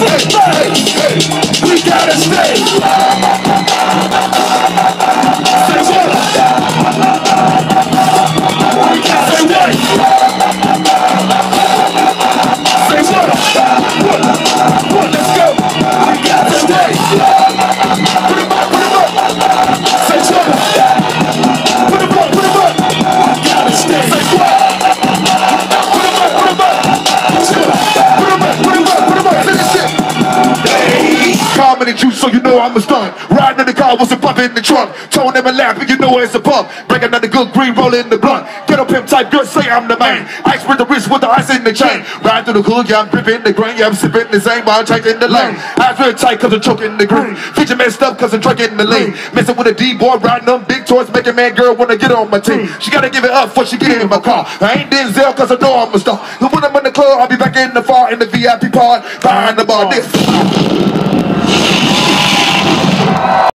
we gotta stay. Say what? Say what? Say what? What? What? Let's go. We gotta stay. Hey. Comedy juice, so you know I'm a stunt. Riding in the car with a pump in the trunk. Tone them and laughing, you know it's a pump. Break another good green, roll in the blunt. Get up pimp type, girl, say I'm the man. Ice with the wrist with the ice in the chain. Ride through the hood, yeah, I'm gripping the grain. Yeah, I'm sipping the same while I'm taking the lane. Eyes real tight cause I'm choking the green. Feature messed up cause I'm drinking the lane. Messing with a D-boy, riding them big toys, making man girl wanna get on my team. She gotta give it up before she get in my car. I ain't Denzel cause I know I'm a star. And when I'm in the club, I'll be back in the far in the VIP part. Behind the bar, this.